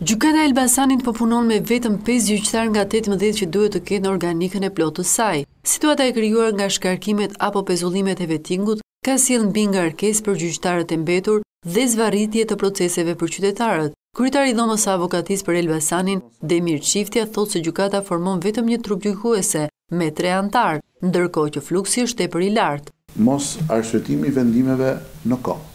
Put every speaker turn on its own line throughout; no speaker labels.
Gjykata e Elbasanit po punon me vetëm 5 gjyqtarë nga 18 që duhet të ketë në organikën e plotë të saj. Situata e krijuar nga shkarkimet apo pezullimet e Vettingut ka sjellë mbingarkesë për gjyqtarët e mbetur dhe zvarritje të proceseve për qytetarët. Kryetari i Dhomës së Avokatisë për Elbasanin, Demir Çiftja thotë se gjykata formon vetëm një trup gjykuese, me tre anëtarë, ndërkohë që fluksi është tepër i lartë.
Mosarsyetimi i vendimeve në kohë,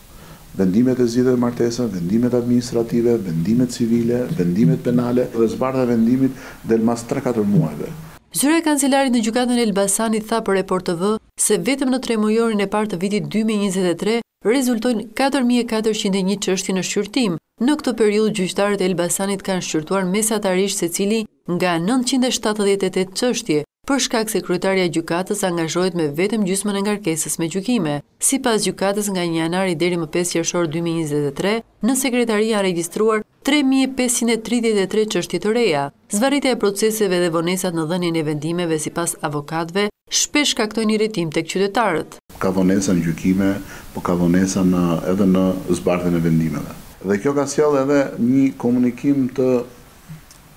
vendimet e zgjidhjeve martesave, vendimet administrative, vendimet civile, vendimet penale dhe zbardhja e vendimit del mas tre-katër muajve.
Zyra e Kancelarit në Gjykatën e Elbasanit tha për Report TV se vetëm në tremujorin e parë të vitit dy mijë e njëzet e tre rezultojnë katër mijë e katërqind e një çështje në shqyrtim, Në këtë periudhë gjyqtarët e Elbasanit kanë shqyrtuar mesatarisht secili nga nëntëqind e shtatëdhjetë e tetë çështje, për shkak se kryetarja e gjykatës angazhohet me vetëm gjysmën e ngarkesës me gjykime. Sipas gjykatës nga një janari deri më pesë qershor dy mijë e njëzet e tre, në sekretari janë regjistruar tre mijë e pesëqind e tridhjetë e tre çështje të reja. Zvarritja e proceseve dhe vonesat në dhënien e vendimeve sipas avokatëve shpesh shkaktojnë irritim tek qytetarët.
Ka vonesa në gjykime, po ka vonesa në edhe në zbardhjen e vendimeve. Dhe kjo ka sjellë edhe një komunikim të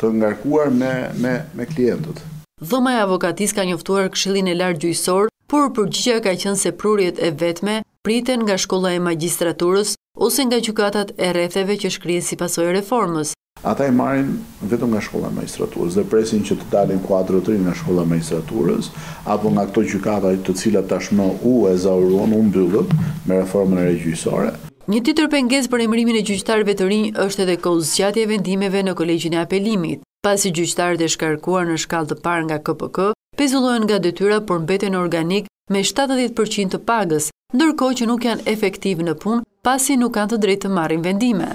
të ngarkuar me me me klientët.
Dhoma e Avokatisë ka njoftuar Këshillin e Lartë Gjyqësor, por përgjigja ka qenë se prurjet e vetme priten nga Shkolla e Magjistraturës ose nga gjykatat e rretheve që shkrihen si pasojë e reformës,
Ata i marrin vetëm nga shkolla e magjistraturës dhe presin që të dalin kuadro të rinj nga shkolla e magjistraturës apo nga këto gjykata të cilat tashmë u ezauruan, u mbyllën me reformën e re gjyqësore.
Një tjetër pengesë për emërimin e gjyqtarëve të rinj është edhe kohëzgjatja e vendimeve në Kolegjin e Apelimit, pasi gjyqtarët e shkarkuar në shkallë të parë nga KPK pezullohen nga detyra por mbeten në organikë me shtatëdhjetë për qind të pagës, ndërkohë që nuk janë efektivë në punë pasi nuk kanë të drejtë të marrin vendime.